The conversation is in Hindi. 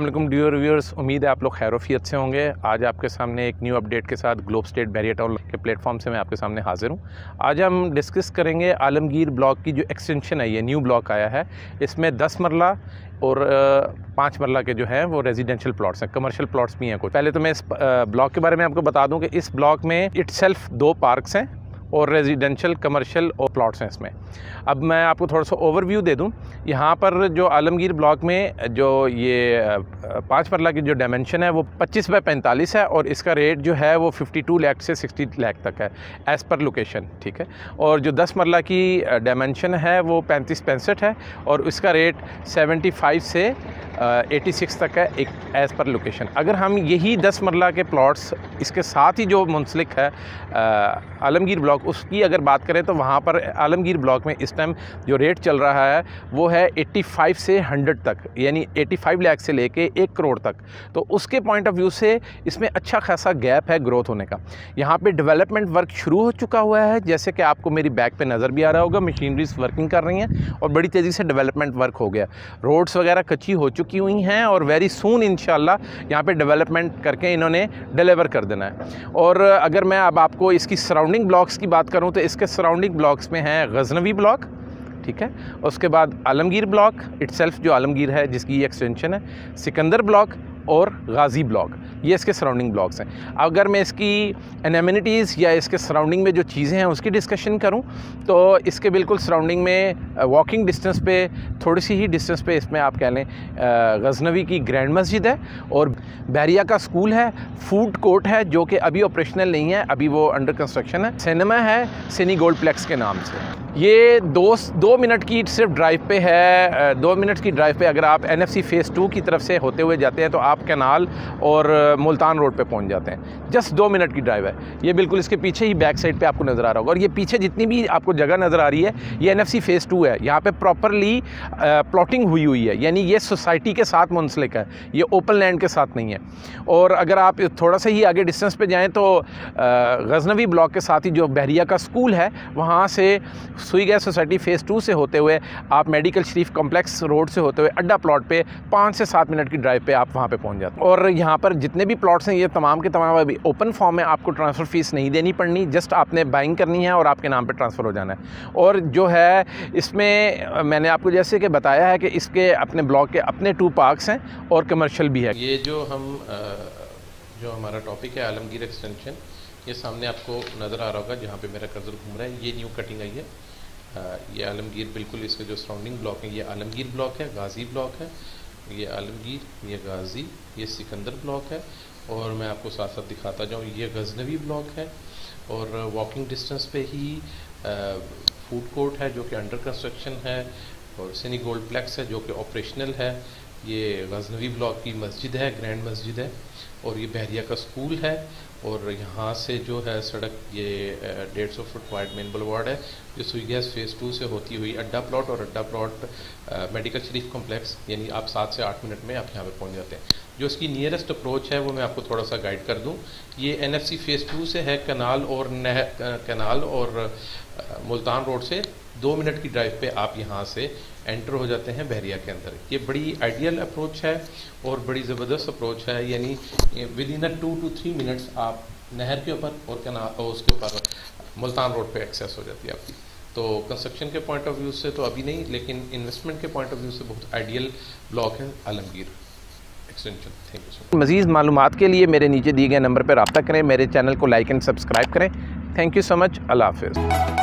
वालेकुम डियर व्यूअर्स उम्मीद है आप लोग खैरोफियत से होंगे। आज आपके सामने एक न्यू अपडेट के साथ ग्लोब स्टेट बैरियर टाउन के प्लेटफॉर्म से मैं आपके सामने हाजिर हूँ। आज हम डिस्कस करेंगे आलमगीर ब्लॉक की जो एक्सटेंशन आई है न्यू ब्लॉक आया है। इसमें दस मरला और पाँच मरला के जो हैं वो रेजिडेंशियल प्लॉट्स हैं कमर्शियल प्लॉट्स भी हैं कुछ। पहले तो मैं इस ब्लॉक के बारे में आपको बता दूँ कि इस ब्लॉक में इट दो पार्क्स हैं। और रेजिडेंशियल कमर्शियल और प्लॉट्स हैं इसमें। अब मैं आपको थोड़ा सा ओवरव्यू दे दूँ। यहाँ पर जो आलमगीर ब्लॉक में जो ये पाँच मरला की जो डायमेंशन है, वो 25 बाई पैंतालीस है और इसका रेट जो है वो 52 लाख से 60 लाख तक है एज़ पर लोकेशन ठीक है? और जो 10 मरला की डायमेंशन है, वो पैंतीस पैंसठ है और इसका रेट 75 से एटी सिक्स तक है, एक एज़ पर लोकेशन अगर हम यही दस मरला के प्लॉट्स इसके साथ ही जो मुंसलिक है आलमगीर ब्लॉक, उसकी अगर बात करें तो वहाँ पर आलमगीर ब्लॉक में इस टाइम जो रेट चल रहा है, वो है 85 से 100 तक, यानी 85 लाख से लेके एक करोड़ तक। तो उसके पॉइंट ऑफ़ व्यू से इसमें अच्छा खासा गैप है ग्रोथ होने का। यहाँ पर डेवलपमेंट वर्क शुरू हो चुका हुआ है, जैसे कि आपको मेरी बैक पर नज़र भी आ रहा होगा मशीनरीज वर्किंग कर रही हैं और बड़ी तेज़ी से डेवलपमेंट वर्क हो गया। रोड्स वगैरह कच्ची हो चुकी हुई हैं और वेरी सून इन यहाँ पर डेवलपमेंट करके इन्होंने डिलीवर कर देना है। और अगर मैं अब आपको इसकी सराउंडिंग ब्लॉक्स की बात करूँ तो इसके सराउंडिंग ब्लॉक्स में हैं गजनवी ब्लॉक ठीक है? उसके बाद आलमगीर ब्लॉक इट्सल्फ जो आलमगीर है, जिसकी ये एक्सटेंशन है। सिकंदर ब्लॉक और गाज़ी ब्लॉक ये इसके सराउंडिंग ब्लॉक्स हैं। अगर मैं इसकी एनमिनिटीज़ या इसके सराउंडिंग में जो चीज़ें हैं उसकी डिस्कशन करूँ तो इसके बिल्कुल सराउंडिंग में वॉकिंग डिस्टेंस पे, थोड़ी सी ही डिस्टेंस पे इसमें आप कह लें गजनवी की ग्रैंड मस्जिद है और बैरिया का स्कूल है फ़ूड कोर्ट है, जो कि अभी ऑपरेशनल नहीं है, अभी वो अंडर कंस्ट्रक्शन है। सिनेमा है सिनी गोल्ड प्लेक्स के नाम से। ये दो दो मिनट की सिर्फ़ ड्राइव पे है दो मिनट की ड्राइव पे अगर आप N F C phase two की तरफ़ से होते हुए जाते हैं तो आप कैनाल और मुल्तान रोड पे पहुँच जाते हैं। जस्ट दो मिनट की ड्राइव है। ये बिल्कुल इसके पीछे ही बैक साइड पे आपको नज़र आ रहा होगा। और ये पीछे जितनी भी आपको जगह नज़र आ रही है, ये एन फ़ेज़ टू है। यहाँ पर प्रॉपरली प्लॉटिंग हुई हुई है। यानी ये सोसाइटी के साथ मुंसलिक है। ये ओपन लैंड के साथ नहीं है। और अगर आप थोड़ा सा ही आगे डिस्टेंस पर जाएँ तो गजनवी ब्लॉक के साथ ही जो बहरिया का स्कूल है, वहाँ से सुई गैस सोसाइटी फ़ेज़ टू से होते हुए आप मेडिकल शरीफ कॉम्प्लेक्स रोड से होते हुए अड्डा प्लॉट पे पाँच से सात मिनट की ड्राइव पे आप वहाँ पे पहुँच जाते हैं। और यहाँ पर जितने भी प्लॉट्स हैं, ये तमाम के तमाम अभी ओपन फॉर्म में आपको ट्रांसफ़र फ़ीस नहीं देनी पड़नी जस्ट आपने बाइंग करनी है और आपके नाम पर ट्रांसफ़र हो जाना है। और जो है, इसमें मैंने आपको जैसे कि बताया है कि इसके अपने ब्लॉक के अपने टू पार्क्स हैं और कमर्शल भी है। ये जो हम जो हमारा टॉपिक है, आलमगीर एक्सटेंशन ये सामने आपको नज़र आ रहा होगा जहाँ पे मेरा कर्जर घूम रहा है। ये न्यू कटिंग आई है। ये आलमगीर, बिल्कुल इसके जो सराउंडिंग ब्लॉक है, ये आलमगीर ब्लॉक है, गाज़ी ब्लॉक है। ये आलमगीर, ये गाज़ी, ये सिकंदर ब्लॉक है। और मैं आपको साथ साथ दिखाता जाऊँ, ये गजनवी ब्लॉक है। और वॉकिंग डिस्टेंस पे ही फ़ूड कोर्ट है, जो कि अंडर कंस्ट्रक्शन है। और सनी गोल्ड प्लेक्स है, जो कि ऑपरेशनल है। ये गजनवी ब्लॉक की मस्जिद है, ग्रैंड मस्जिद है, और ये बहरिया का स्कूल है, और यहाँ से जो है सड़क ये डेढ़ सौ फुट वाइड मेन बुलवार्ड है, जो सुई गैस फ़ेज़ टू से होती हुई अड्डा प्लॉट और अड्डा प्लॉट मेडिकल शरीफ कॉम्प्लेक्स यानी आप सात से आठ मिनट में आप यहाँ पे पहुँच जाते हैं। जो इसकी नियरेस्ट अप्रोच है, वो मैं आपको थोड़ा सा गाइड कर दूँ। ये N F C phase two से है कनाल और नह कनाल और मुल्तान रोड से दो मिनट की ड्राइव पे आप यहाँ से एंटर हो जाते हैं बहरिया के अंदर। ये बड़ी आइडियल अप्रोच है और बड़ी ज़बरदस्त अप्रोच है। यानी within a two two three minutes आप नहर के ऊपर और और उसके ऊपर मुल्तान रोड पे एक्सेस हो जाती है आपकी। तो कंस्ट्रक्शन के पॉइंट ऑफ़ व्यू से तो अभी नहीं, लेकिन इन्वेस्टमेंट के पॉइंट ऑफ़ व्यू से बहुत आइडियल ब्लॉक है Alamgir. Extension thank you so मजीद मालूम के लिए मेरे नीचे दिए गए नंबर पर रबा करें, मेरे चैनल को लाइक एंड सब्सक्राइब करें। थैंक यू सो मच अल्लाह हाफिज़।